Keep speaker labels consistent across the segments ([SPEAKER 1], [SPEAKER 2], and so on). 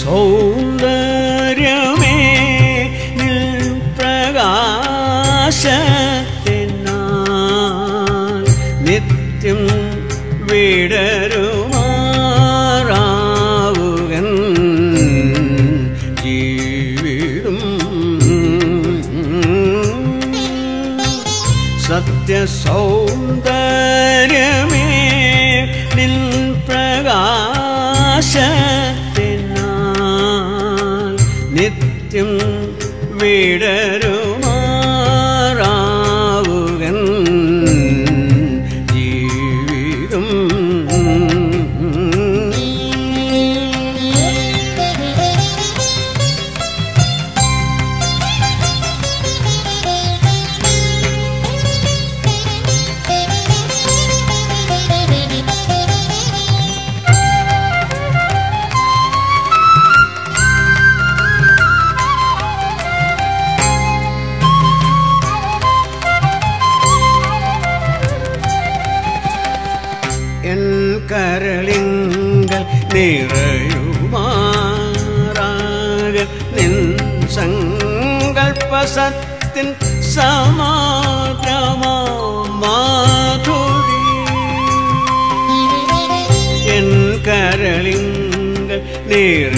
[SPEAKER 1] സൗന്ദര്യമേ നിൽ പ്രകാശത്തിനാൽ നിത്യം വിടരുമാറാവുകൻ ജീവിടും സത്യസൗന്ദര്യമേ നിൻ പ്രകാശത്തിനാൽ നിത്യം വിടരുമാറാവുകൻ നിറയുമാറാക നിൻ സങ്കൽപ്പസത്തിൻ സമാഗ്രമാ മാധുരി. എൻ കരളിങ്കൽ നിറയുമാറാക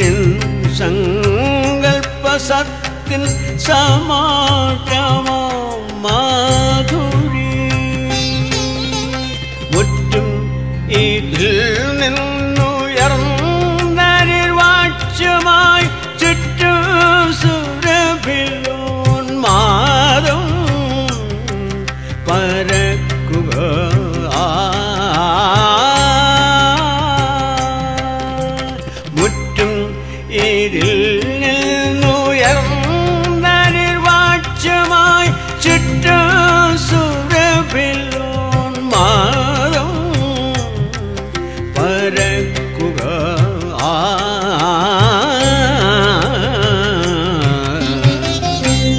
[SPEAKER 1] നിൻ സങ്കൽപ്പസത്തിൻ സമാഗ്രമാ മാധുരി.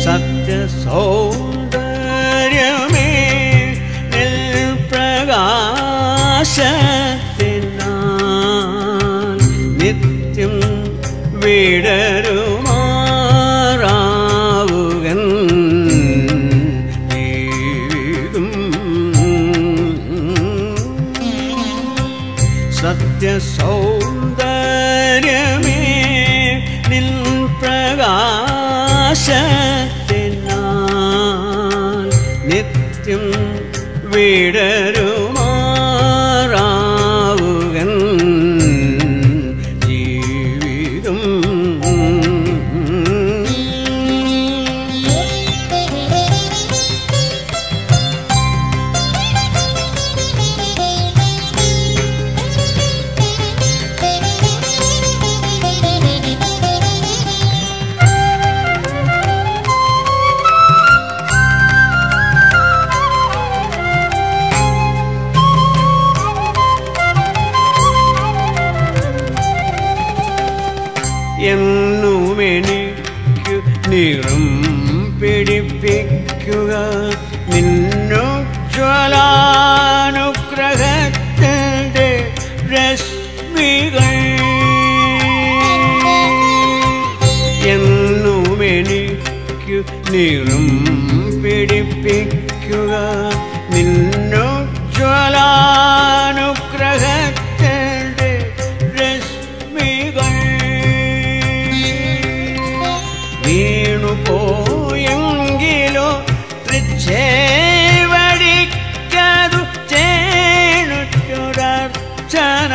[SPEAKER 1] സത്യസൗന്ദര്യമേ നിൽ പ്രകാശത്തിനാൽ നിത്യം ജീവിതം സത്യസൗന്ദര്യമേ നിൻ പ്രകാശത്തിനാൽ നിത്യം വിടരുമാറാവുകൻ എന്നുമെനിക്കു നിറം പിടിപ്പിക്കുക. നിന്നുജ്വലാനുഗ്രഹത്തിന്റെ രശ്മികൾ. എന്നുമെനിക്കു നിറം പിടിപ്പിക്കുക. നിന്നുജ്വലാനുഗ്രഹത്തിന്റെ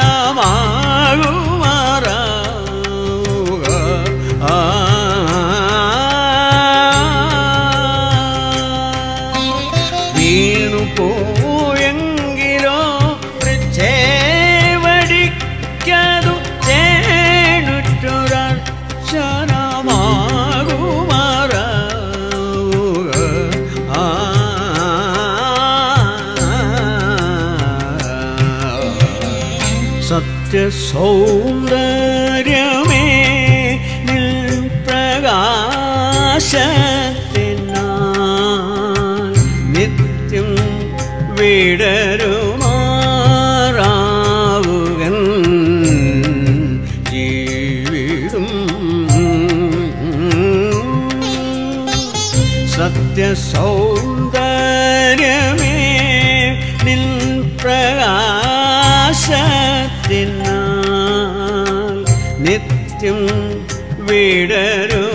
[SPEAKER 1] ചേണുറ്റൊരർച്ചനമാകുമാറാവുക सौरार्य വിടരുമ